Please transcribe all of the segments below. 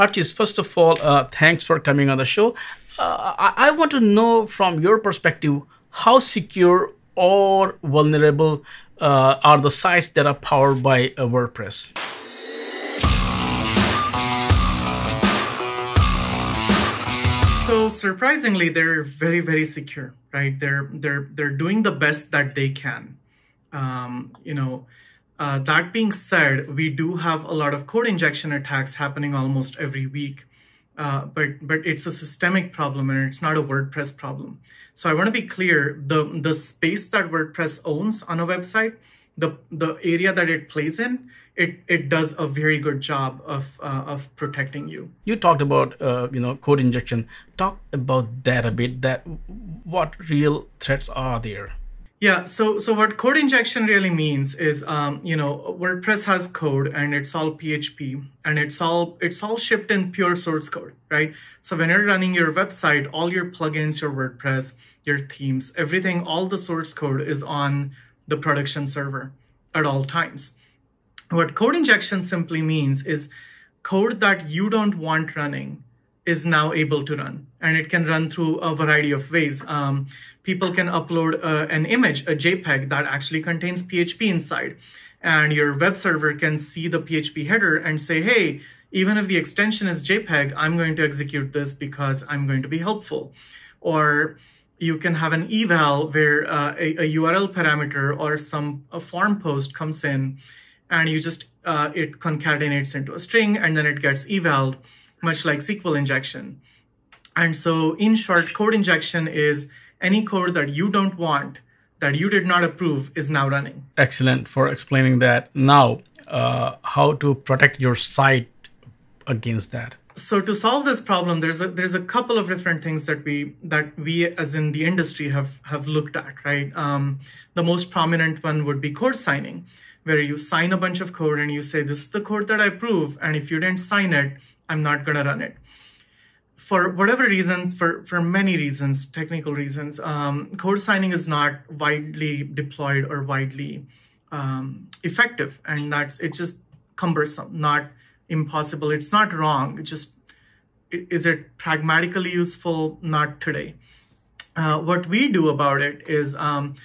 Archis, first of all, uh, thanks for coming on the show. Uh, I, I, want to know from your perspective how secure or vulnerable uh, are the sites that are powered by WordPress? So surprisingly, they're very, very secure, right? They're they're they're doing the best that they can. Um, you know, uh, that being said, we do have a lot of code injection attacks happening almost every week, uh, but but it's a systemic problem and it's not a WordPress problem. So I want to be clear: the the space that WordPress owns on a website, the the area that it plays in, it it does a very good job of uh, of protecting you. You talked about uh, you know code injection. Talk about that a bit. That what real threats are there? Yeah, so so what code injection really means is, um, you know, WordPress has code and it's all PHP and it's all it's all shipped in pure source code, right? So when you're running your website, all your plugins, your WordPress, your themes, everything, all the source code is on the production server at all times. What code injection simply means is code that you don't want running is now able to run and it can run through a variety of ways. Um, people can upload uh, an image, a JPEG that actually contains PHP inside and your web server can see the PHP header and say, hey, even if the extension is JPEG, I'm going to execute this because I'm going to be helpful. Or you can have an eval where uh, a, a, URL parameter or some form post comes in and you just, uh, it concatenates into a string and then it gets evaled, much like SQL injection. And so in short, code injection is any code that you don't want, that you did not approve is now running. Excellent for explaining that. Now, uh, how to protect your site against that? So to solve this problem, there's a there's a couple of different things that we that we as in the industry have have looked at, right? Um, the most prominent one would be code signing where you sign a bunch of code and you say, this is the code that I approve. And if you didn't sign it, I'm not going to run it. For whatever reasons, for, for many reasons, technical reasons, um, code signing is not widely deployed or widely um, effective. And that's, it's just cumbersome, not impossible. It's not wrong. It just, is it pragmatically useful? Not today. Uh, what we do about it is um,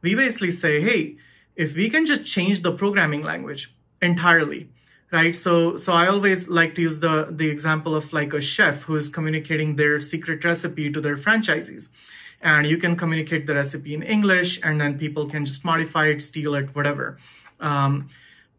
we basically say, hey, if we can just change the programming language entirely, right? So, so I always like to use the, the example of like a chef who is communicating their secret recipe to their franchisees. And you can communicate the recipe in English and then people can just modify it, steal it, whatever. Um,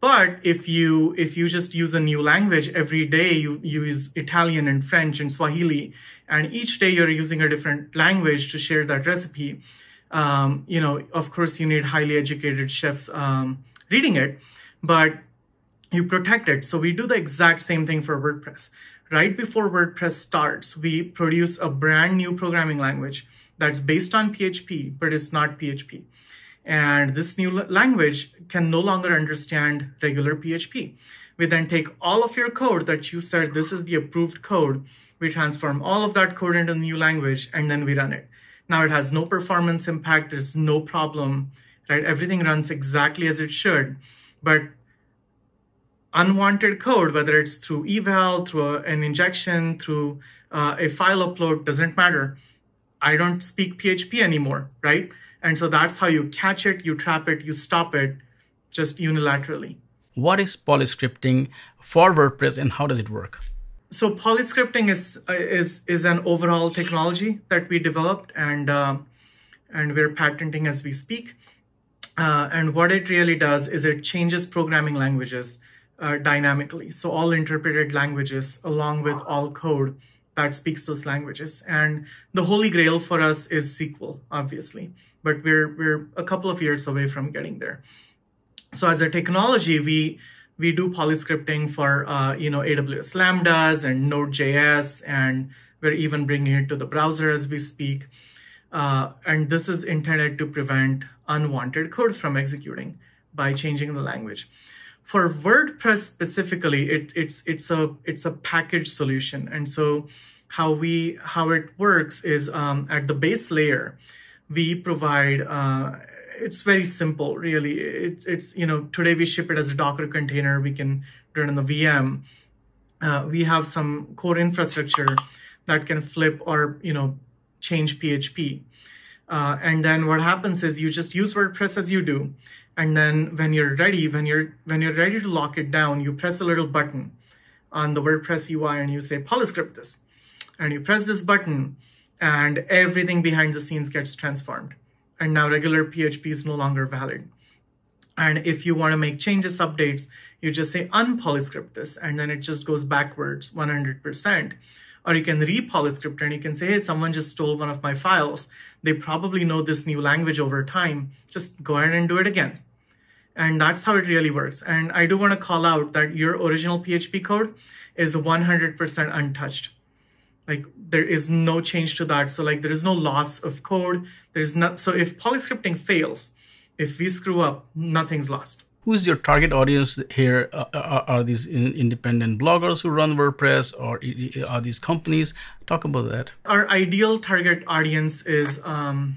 but if you if you just use a new language every day, you, you use Italian and French and Swahili, and each day you're using a different language to share that recipe, um, you know, of course, you need highly educated chefs um, reading it, but you protect it. So we do the exact same thing for WordPress. Right before WordPress starts, we produce a brand new programming language that's based on PHP, but it's not PHP. And this new language can no longer understand regular PHP. We then take all of your code that you said this is the approved code, we transform all of that code into the new language, and then we run it. Now it has no performance impact. There's no problem, right? Everything runs exactly as it should. But unwanted code, whether it's through eval, through an injection, through uh, a file upload, doesn't matter. I don't speak PHP anymore, right? And so that's how you catch it, you trap it, you stop it just unilaterally. What is polyscripting for WordPress and how does it work? so polyscripting is is is an overall technology that we developed and uh, and we're patenting as we speak. Uh, and what it really does is it changes programming languages uh, dynamically. So all interpreted languages along with all code that speaks those languages. And the holy grail for us is SQL, obviously, but we're we're a couple of years away from getting there. So as a technology, we we do polyscripting for uh, you know AWS Lambdas and Node.js, and we're even bringing it to the browser as we speak. Uh, and this is intended to prevent unwanted code from executing by changing the language. For WordPress specifically, it, it's it's a it's a package solution, and so how we how it works is um, at the base layer, we provide uh, it's very simple, really. It's, it's, you know, today we ship it as a Docker container. We can it in the VM. uh, we have some core infrastructure that can flip or you know change PHP. Uh, and then what happens is you just use WordPress as you do, and then when you're ready, when you're when you're ready to lock it down, you press a little button on the WordPress UI and you say polyscript this, and you press this button, and everything behind the scenes gets transformed, and now regular PHP is no longer valid. And if you want to make changes, updates, you just say unpolyscript this, and then it just goes backwards 100%. Or you can re-polyscript and you can say, hey, someone just stole one of my files. They probably know this new language over time. Just go ahead and do it again. And that's how it really works. And I do want to call out that your original PHP code is 100% untouched. Like there is no change to that. So like there is no loss of code. There's not, so if polyscripting fails, if we screw up, nothing's lost. Who's your target audience here? Uh, are, uh, are, these independent bloggers who run WordPress or are these companies? Talk about that. Our ideal target audience is um,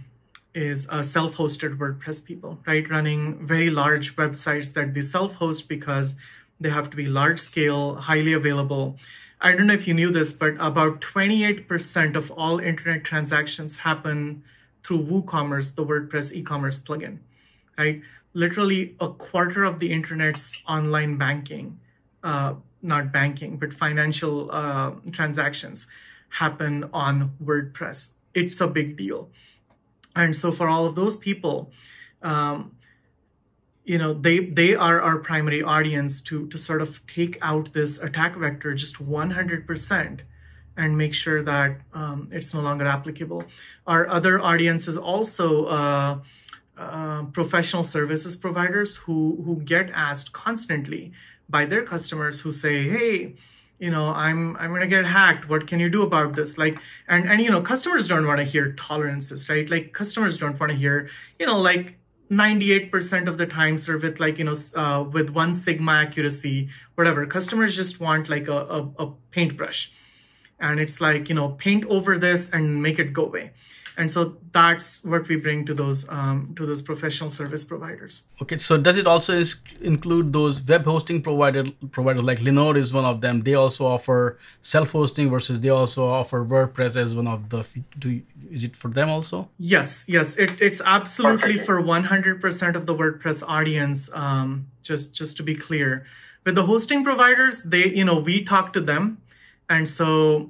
is uh, self-hosted WordPress people, right? Running very large websites that they self-host because they have to be large scale, highly available. I don't know if you knew this, but about 28% of all internet transactions happen through WooCommerce, the WordPress e-commerce plugin right? Literally a quarter of the internet's online banking, uh, not banking, but financial uh, transactions happen on WordPress. It's a big deal. And so for all of those people, um, you know, they, they are our primary audience to, to sort of take out this attack vector just 100% and make sure that um, it's no longer applicable. Our other audience is also uh, uh, professional services providers who who get asked constantly by their customers who say, "Hey, you know, I'm I'm gonna get hacked. What can you do about this?" Like, and and you know, customers don't want to hear tolerances, right? Like, customers don't want to hear, you know, like 98% of the times or with like you know uh, with one sigma accuracy whatever customers just want like a, a, a paintbrush and it's like you know paint over this and make it go away and so that's what we bring to those um, to those professional service providers. Okay so does it also include those web hosting provider providers like linode is one of them. They also offer self-hosting versus they also offer wordpress as one of the do is it for them also? Yes yes. It, it's absolutely for 100% of the wordpress audience um, just just to be clear. With the hosting providers they you know we talk to them. And so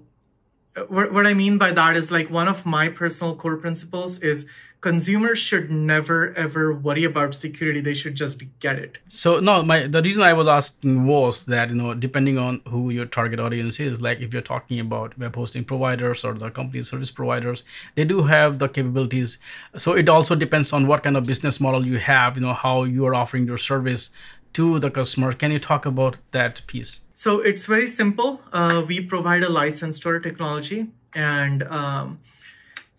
what, what I mean by that is like one of my personal core principles is consumers should never ever worry about security. They should just get it. So no my the reason i was asking was that you know depending on who your target audience is like if you're talking about web hosting providers or the company service providers they do have the capabilities. So it also depends on what kind of business model you have you know how you are offering your service to the customer can you talk about that piece so it's very simple. Uh, we provide a license to our technology and um,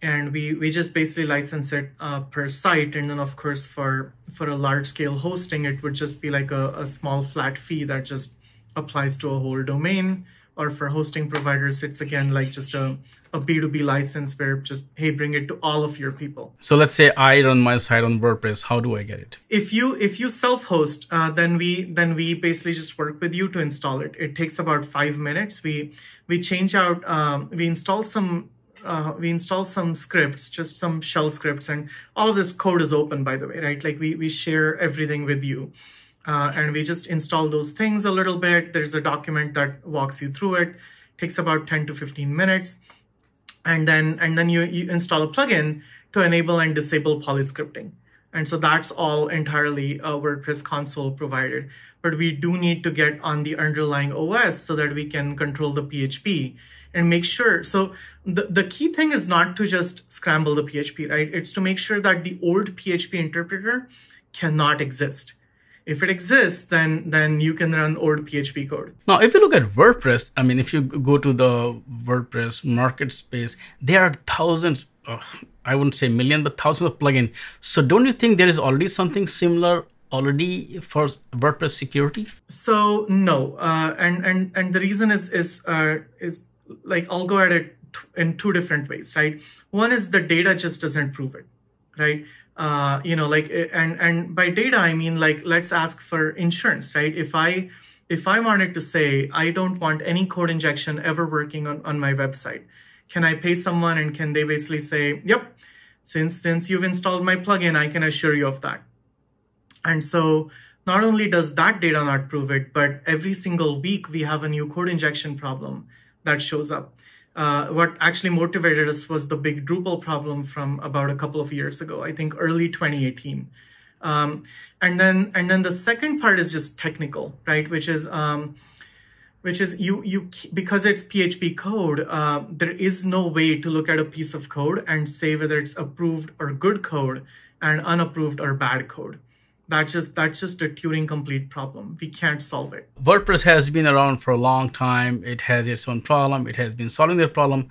and we, we just basically license it uh, per site. And then of course, for, for a large scale hosting, it would just be like a, a small flat fee that just applies to a whole domain or for hosting providers, it's again like just a, a B2B license where just, hey, bring it to all of your people. So let's say I run my site on WordPress. How do I get it? If you if you self-host, uh, then we then we basically just work with you to install it. It takes about five minutes. We we change out, um, we install some uh, we install some scripts, just some shell scripts, and all of this code is open, by the way, right? Like we, we share everything with you. Uh, and we just install those things a little bit. There's a document that walks you through it. Takes about 10 to 15 minutes. And then, and then you, you install a plugin to enable and disable polyscripting. And so that's all entirely WordPress console provided. But we do need to get on the underlying OS so that we can control the PHP and make sure. So the, the key thing is not to just scramble the PHP, right? It's to make sure that the old PHP interpreter cannot exist if it exists, then then you can run old PHP code. Now, if you look at WordPress, I mean, if you go to the WordPress market space, there are thousands. I wouldn't say million, but thousands of plugins. So, don't you think there is already something similar already for WordPress security? So no, uh, and and and the reason is is uh, is like I'll go at it in two different ways, right? One is the data just doesn't prove it, right? Uh, you know, like, and, and by data, I mean, like, let's ask for insurance, right? If I, if I wanted to say, I don't want any code injection ever working on, on my website, can I pay someone and can they basically say, yep, since, since you've installed my plugin, I can assure you of that. And so not only does that data not prove it, but every single week we have a new code injection problem that shows up. Uh, what actually motivated us was the big Drupal problem from about a couple of years ago, I think early 2018. Um, and then and then the second part is just technical, right? Which is um, which is you you because it's PHP code, uh, there is no way to look at a piece of code and say whether it's approved or good code and unapproved or bad code. That's just that's just a Turing complete problem. We can't solve it. WordPress has been around for a long time. It has its own problem. It has been solving their problem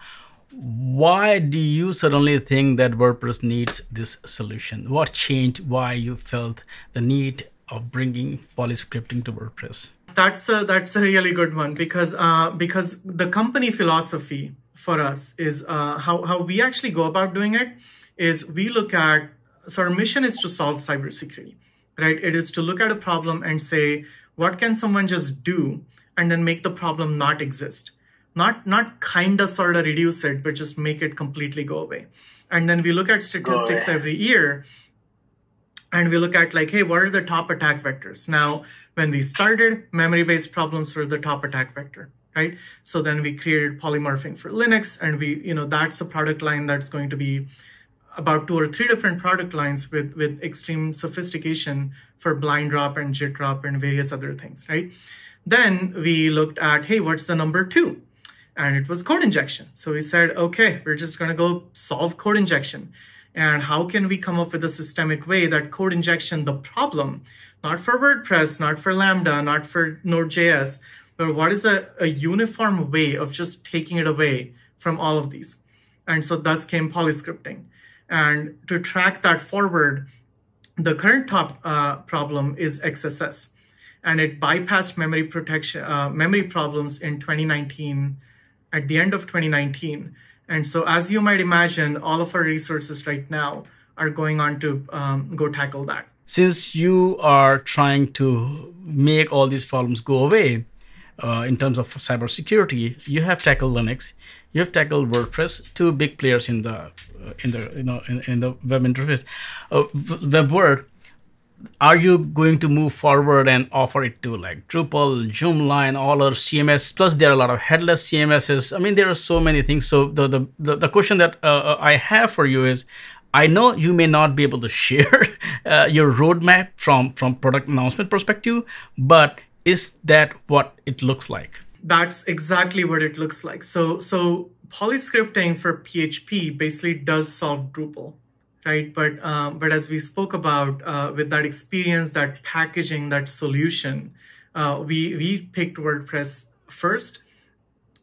why do you suddenly think that WordPress needs this solution? What changed? Why you felt the need of bringing polyscripting to WordPress? That's a that's a really good one because uh, because the company philosophy for us is uh, how how we actually go about doing it is we look at so our mission is to solve cybersecurity, right? It is to look at a problem and say what can someone just do and then make the problem not exist not not kind of sort of reduce it, but just make it completely go away. And then we look at statistics oh, yeah. every year and we look at like, hey, what are the top attack vectors? Now, when we started, memory-based problems were the top attack vector, right? So then we created polymorphing for Linux and we, you know, that's a product line that's going to be about two or three different product lines with, with extreme sophistication for blind ROP and JIT ROP and various other things, right? Then we looked at, hey, what's the number two? and it was code injection. So we said, okay, we're just to go solve code injection. And how can we come up with a systemic way that code injection, the problem, not for WordPress, not for Lambda, not for Node.js, but what is a, a uniform way of just taking it away from all of these? And so thus came polyscripting. And to track that forward, the current top uh, problem is XSS. And it bypassed memory protection, uh, memory problems in 2019 at the end of 2019. And so as you might imagine, all of our resources right now are going on to um, go tackle that. Since you are trying to make all these problems go away uh, in terms of cybersecurity, you have tackled Linux, you have tackled WordPress, two big players in the uh, in the you know in, in the web interface. Uh, WebWord are you going to move forward and offer it to like Drupal, Joomla, and all other CMS? Plus, there are a lot of headless CMSs. I mean, there are so many things. So the the the, the question that uh, uh I have for you is, I know you may not be able to share uh, your roadmap from from product announcement perspective, but is that what it looks like? That's exactly what it looks like. So so polyscripting for PHP basically does solve Drupal right? But um, but as we spoke about uh, with that experience, that packaging, that solution, uh, we we picked WordPress first.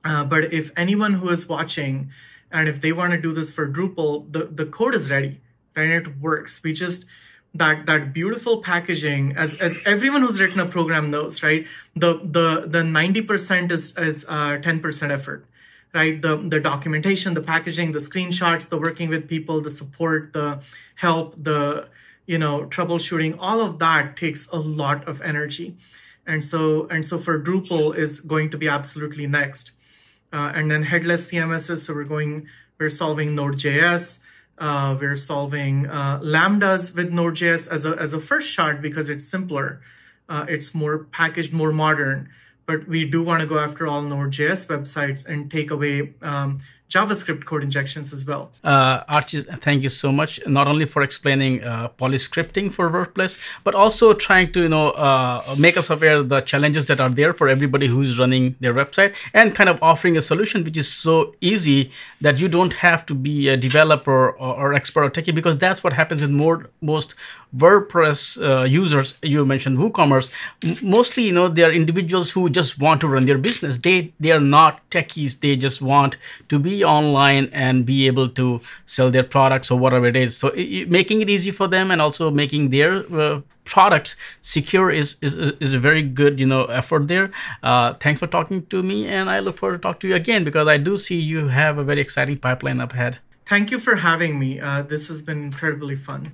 Uh, but if anyone who is watching and if they want to do this for Drupal, the, the code is ready, right? It works. We just that that beautiful packaging, as as everyone who's written a program knows, right? The the the ninety percent is is uh, ten percent effort right? The, the documentation, the packaging, the screenshots, the working with people, the support, the help, the, you know, troubleshooting, all of that takes a lot of energy. And so, and so for Drupal is going to be absolutely next. Uh, and then headless CMSs, so we're going, we're solving Node.js, uh, we're solving uh, Lambdas with Node.js as a, as a first shot because it's simpler. Uh, it's more packaged, more modern but we do want to go after all Node.js websites and take away um, JavaScript code injections as well. Uh, Archie, thank you so much. Not only for explaining uh, polyscripting for WordPress, but also trying to you know uh, make us aware of the challenges that are there for everybody who's running their website, and kind of offering a solution which is so easy that you don't have to be a developer or, or expert or techie because that's what happens with more most WordPress uh, users. You mentioned WooCommerce. mostly, you know, they are individuals who just want to run their business. They they are not techies. They just want to online and be able to sell their products or whatever it is. So it, making it easy for them and also making their uh, products secure is, is is a very good you know effort there. Uh, thanks for talking to me, and I look forward to talk to you again because I do see you have a very exciting pipeline up ahead. Thank you for having me. Uh, this has been incredibly fun.